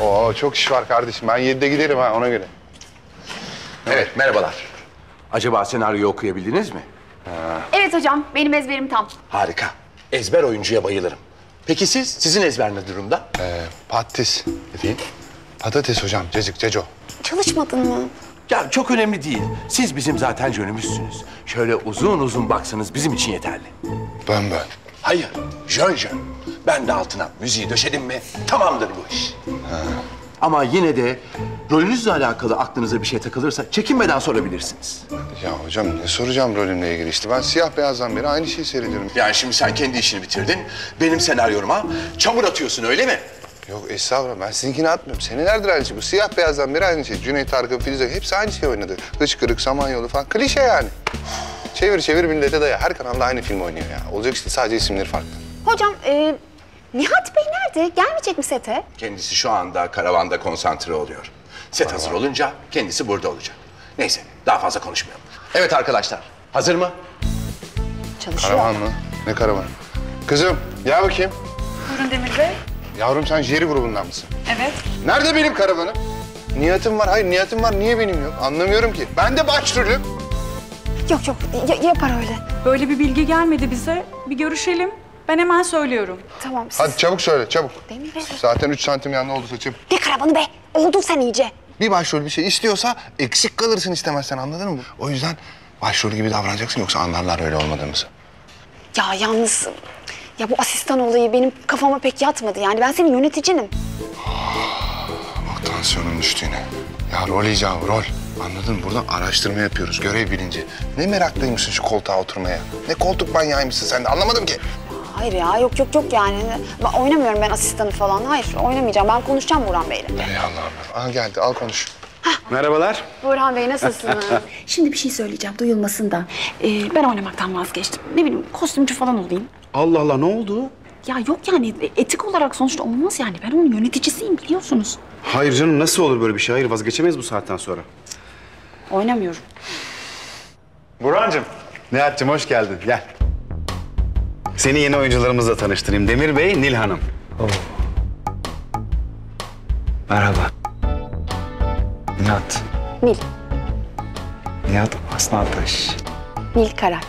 Oo çok iş var kardeşim. Ben 7'de giderim ha ona göre. Evet, merhabalar. Acaba senaryoyu okuyabildiniz mi? Evet hocam, benim ezberim tam. Harika. Ezber oyuncuya bayılırım. Peki siz, sizin ezber ne durumda? Ee, patates. Efendim? Patates hocam. Cacık, ceco. Çalışmadın mı? Ya çok önemli değil. Siz bizim zaten jönümüzsünüz. Şöyle uzun uzun baksanız bizim için yeterli. Bön bön. Hayır, jön jön. Ben de altına müziği döşedim mi tamamdır bu iş. Ama yine de rolünüzle alakalı aklınıza bir şey takılırsa çekinmeden sorabilirsiniz. Ya hocam ne soracağım rolümle ilgili işte. Ben siyah beyazdan beri aynı şeyi seyrediyorum. Yani şimdi sen kendi işini bitirdin. Benim senaryoma çamur atıyorsun öyle mi? Yok estağfurullah ben sizinkini atmıyorum. Senelerdir aynı şey. Bu siyah beyazdan beri aynı şey. Cüneyt Arkın, Filiz hepsi aynı şey oynadı. Hıçkırık, Samanyolu falan. Klişe yani. Çevir çevir millete daya. Her kanalda aynı film oynuyor ya. Olacak işte sadece isimleri farklı. Hocam, e, Nihat Bey nerede? Gelmeyecek mi sete? Kendisi şu anda karavanda konsantre oluyor. Set hazır olunca kendisi burada olacak. Neyse daha fazla konuşmayalım. Evet arkadaşlar hazır mı? Çalışıyor. Karavan mı? Ne karavan? Kızım gel bakayım. Buyurun Demir Bey. Yavrum sen Jerry grubundan mısın? Evet. Nerede benim karavanım? Niyetim var. Hayır niyetim var. Niye benim yok? Anlamıyorum ki. Ben de başrolüm. Yok yok, ya- yapar öyle. Böyle bir bilgi gelmedi bize. Bir görüşelim. Ben hemen söylüyorum. Tamam, siz... Hadi çabuk söyle çabuk. Demir Bey. Zaten 3 santim yanında oldu saçım. Ne karavanı be? Oldun sen iyice. Bir başrol bir şey istiyorsa eksik kalırsın istemezsen anladın mı? O yüzden başrol gibi davranacaksın yoksa anlarlar öyle olmadığımızı. Ya yalnız... Ya bu asistan olayı benim kafama pek yatmadı yani. Ben senin yöneticinim. Bak tansiyonum düştü yine. Ya rol icabı rol. Anladın mı? Buradan araştırma yapıyoruz. Görev bilinci. Ne meraklıymışsın şu koltuğa oturmaya. Ne koltuk manyağıymışsın sen de anlamadım ki. Hayır ya, yok yok yok yani. Ben oynamıyorum ben asistanı falan. Hayır, oynamayacağım. Ben konuşacağım Burhan Bey'le. Ey Allah'ım. Aha geldi al konuş. Merhabalar. Burhan Bey nasılsınız? Şimdi bir şey söyleyeceğim duyulmasın da. Ee, ben oynamaktan vazgeçtim. Ne bileyim kostümcü falan olayım. Allah Allah ne oldu? Ya yok yani etik olarak sonuçta olmaz yani. Ben onun yöneticisiyim biliyorsunuz. Hayır canım nasıl olur böyle bir şey? Hayır vazgeçemeyiz bu saatten sonra. Oynamıyorum. Burhan'cığım. Nihat'cığım hoş geldin. Gel. Seni yeni oyuncularımızla tanıştırayım. Demir Bey, Nil Hanım. Merhaba. Nihat. Nil, Nihat Aslantaş. Nil Karar.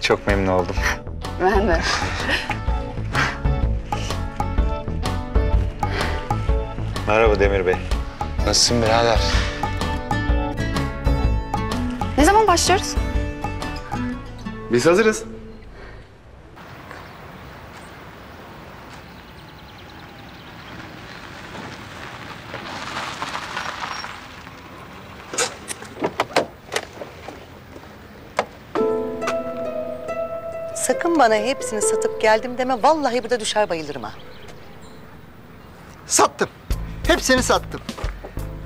Çok memnun oldum. Ben de. Merhaba Demir Bey. Nasılsın birader? Ne zaman başlıyoruz? Biz hazırız. Sakın bana hepsini satıp geldim deme. Vallahi burada düşer bayılırım ha. Sattım. Hepsini sattım.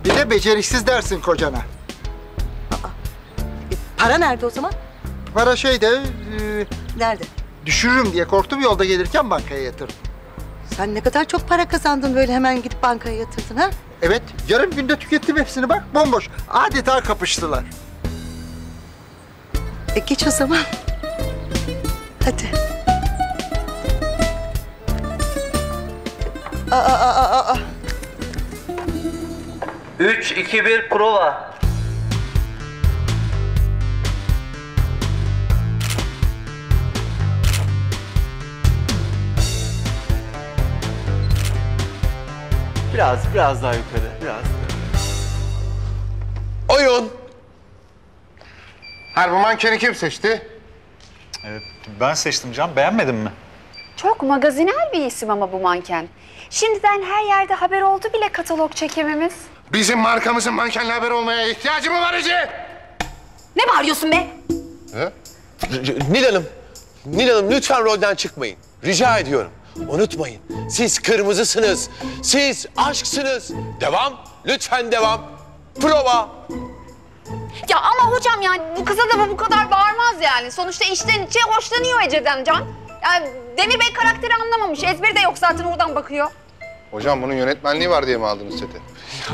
Bir de beceriksiz dersin kocana. Para nerede o zaman? Para şeyde e, Nerede? düşürürüm diye korktum yolda gelirken bankaya yatırdım. Sen ne kadar çok para kazandın böyle hemen gidip bankaya yatırdın ha? Evet yarım günde tükettim hepsini bak bomboş. Adeta kapıştılar. E geç o zaman. Hadi. Aa, aa, aa, aa. 3, 2, 1 prova. Biraz, biraz daha yukarı, biraz. Oyun. Her bu mankeni kim seçti? Ben seçtim Can. Beğenmedin mi? Çok magazinel bir isim ama bu manken. Şimdiden her yerde haber oldu bile katalog çekimimiz. Bizim markamızın mankenle haber olmaya ihtiyacı mı var Ece? Ne bağırıyorsun be? Nil Hanım, Nil Hanım lütfen rolden çıkmayın. Rica ediyorum. Unutmayın, siz kırmızısınız, siz aşksınız. Devam, lütfen devam. Prova. Ya ama hocam yani bu kıza da bu kadar bağırmaz yani. Sonuçta içten içe hoşlanıyor Ece'den Can. Yani Demir Bey karakteri anlamamış. Ezberi de yok zaten oradan bakıyor. Hocam bunun yönetmenliği var diye mi aldınız seti?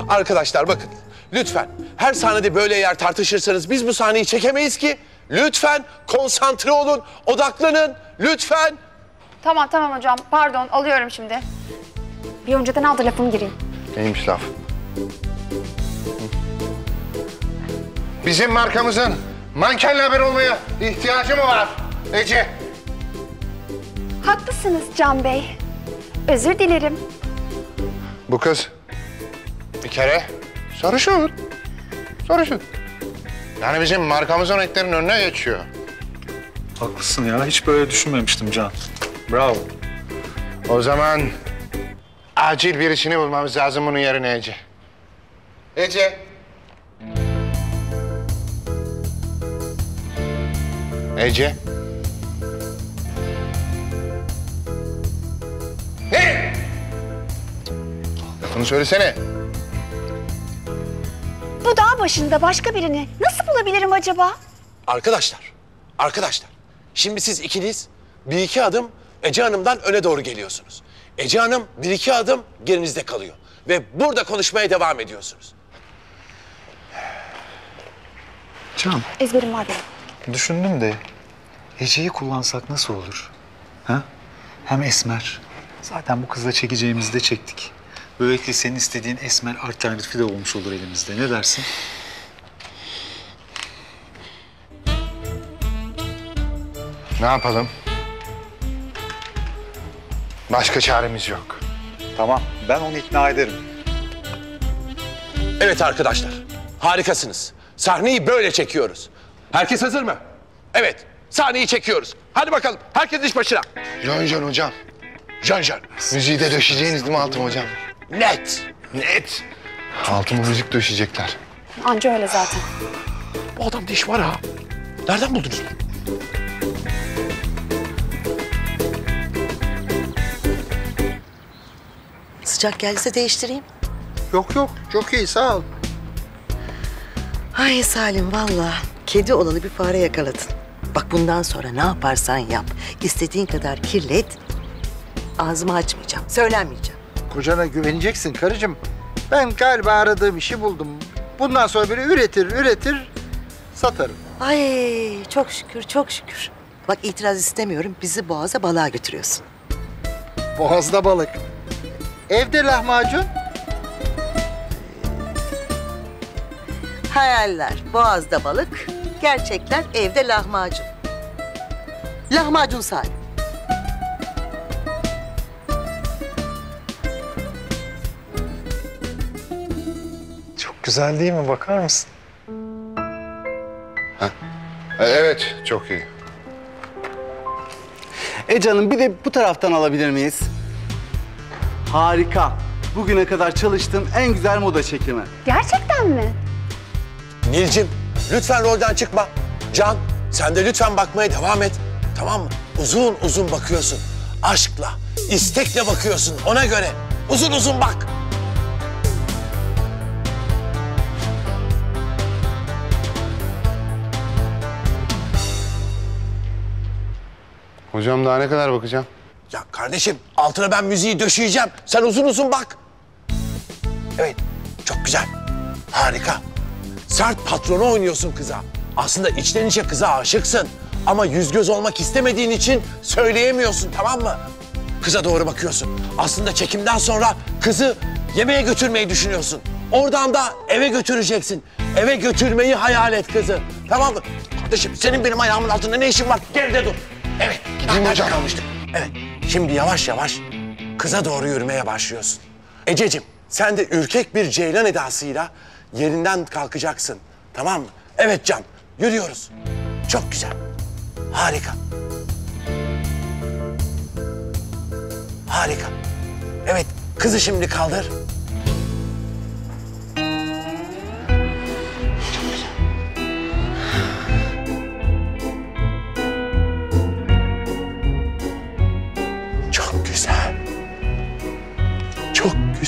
Arkadaşlar bakın, lütfen her sahnede böyle yer tartışırsanız biz bu sahneyi çekemeyiz ki. Lütfen konsantre olun, odaklanın, lütfen. Tamam tamam hocam. Pardon alıyorum şimdi. Bir önceden al da lafımı gireyim. Neymiş laf? Bizim markamızın mankenle haber olmaya ihtiyacı mı var Ece? Haklısınız Can Bey. Özür dilerim. Bu kız bir kere sarışın. Sarışın. Yani bizim markamızın renklerin önüne geçiyor. Haklısın ya. Hiç böyle düşünmemiştim Can. Bravo. O zaman acil birisini bulmamız lazım bunun yerine Ece. Ece. Ece. Ne? Lafını söylesene. Bu dağ başında başka birini nasıl bulabilirim acaba? Arkadaşlar, arkadaşlar. Şimdi siz ikiniz bir iki adım Ece Hanım'dan öne doğru geliyorsunuz. Ece Hanım bir iki adım gerinizde kalıyor. Ve burada konuşmaya devam ediyorsunuz. Can, Ezberim var benim. düşündüm de Ece'yi kullansak nasıl olur? Ha? Hem esmer. Zaten bu kızla çekeceğimizi de çektik. Böylelikle senin istediğin esmer alternatifi de olmuş olur elimizde. Ne dersin? Ne yapalım? Başka çaremiz yok. Tamam, ben onu ikna ederim. Evet arkadaşlar, harikasınız. Sahneyi böyle çekiyoruz. Herkes hazır mı? Evet, sahneyi çekiyoruz. Hadi bakalım, herkes iş başına. Jön hocam. Can can. Müziği de döşeyeceğiniz değil mi altıma hocam? Net. Net. Altıma müzik döşeyecekler. Anca öyle zaten. Bu adamda iş var ha. Nereden buldunuz? Sıcak geldiyse değiştireyim. Yok yok çok iyi sağ ol. Ay Salim valla kedi olalı bir fare yakaladın. Bak bundan sonra ne yaparsan yap. istediğin kadar kirlet. Ağzımı açmayacağım, söylenmeyeceğim. Kocana güveneceksin karıcığım. Ben galiba aradığım işi buldum. Bundan sonra böyle üretir üretir satarım. Ay çok şükür, çok şükür. Bak itiraz istemiyorum, bizi boğaza balığa götürüyorsun. Boğazda balık. Evde lahmacun. Hayaller boğazda balık, gerçekler evde lahmacun. Lahmacun Salim. Çok güzel değil mi? Bakar mısın? E, Evet, çok iyi. Ece Hanım bir de bu taraftan alabilir miyiz? Harika. Bugüne kadar çalıştığım en güzel moda çekimi. Gerçekten mi? Nilcim, lütfen rolden çıkma. Can, sen de lütfen bakmaya devam et. Tamam mı? Uzun uzun bakıyorsun. Aşkla, istekle bakıyorsun ona göre. Uzun uzun bak. Hocam daha ne kadar bakacağım? Ya kardeşim altına ben müziği döşeyeceğim. Sen uzun uzun bak. Evet çok güzel. Harika. Sert patronu oynuyorsun kıza. Aslında içten içe kıza aşıksın. Ama yüz göz olmak istemediğin için söyleyemiyorsun tamam mı? Kıza doğru bakıyorsun. Aslında çekimden sonra kızı yemeğe götürmeyi düşünüyorsun. Oradan da eve götüreceksin. Eve götürmeyi hayal et kızı. Tamam mı? Kardeşim senin benim ayağımın altında ne işin var? Geride dur. Evet. Gideyim hocam. kalmıştık? Evet. Şimdi yavaş yavaş kıza doğru yürümeye başlıyorsun. Ececiğim sen de ürkek bir ceylan edasıyla yerinden kalkacaksın. Tamam mı? Evet Can. Yürüyoruz. Çok güzel. Harika. Harika. Evet kızı şimdi kaldır.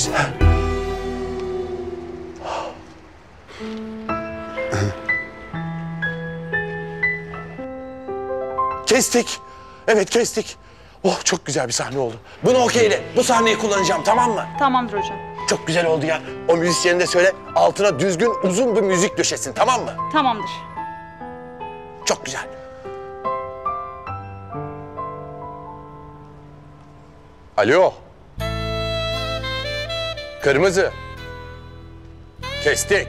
Güzel. Kestik. Evet kestik. Oh çok güzel bir sahne oldu. Bunu okeyle. Bu sahneyi kullanacağım tamam mı? Tamamdır hocam. Çok güzel oldu ya. O müzisyeni de söyle altına düzgün uzun bir müzik döşesin tamam mı? Tamamdır. Çok güzel. Alo. Kırmızı. Kestik.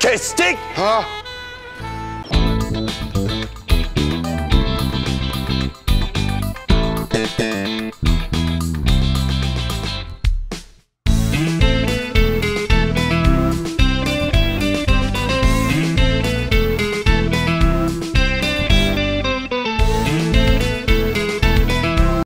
Kestik. Ha.